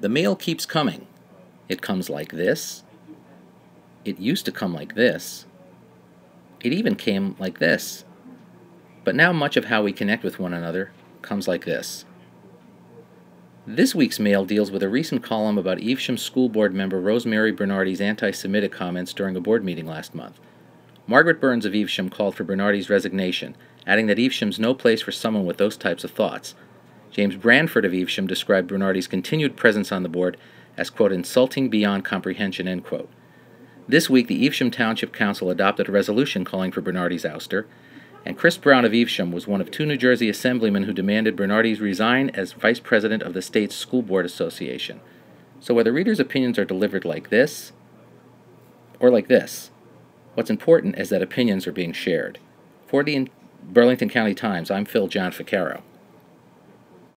The mail keeps coming. It comes like this. It used to come like this. It even came like this. But now much of how we connect with one another comes like this. This week's mail deals with a recent column about Evesham School Board member Rosemary Bernardi's anti Semitic comments during a board meeting last month. Margaret Burns of Evesham called for Bernardi's resignation, adding that Evesham's no place for someone with those types of thoughts. James Branford of Evesham described Bernardi's continued presence on the board as, quote, insulting beyond comprehension, end quote. This week, the Evesham Township Council adopted a resolution calling for Bernardi's ouster, and Chris Brown of Evesham was one of two New Jersey assemblymen who demanded Bernardi's resign as vice president of the state's school board association. So whether readers' opinions are delivered like this or like this, what's important is that opinions are being shared. For the Burlington County Times, I'm Phil Gianficaro.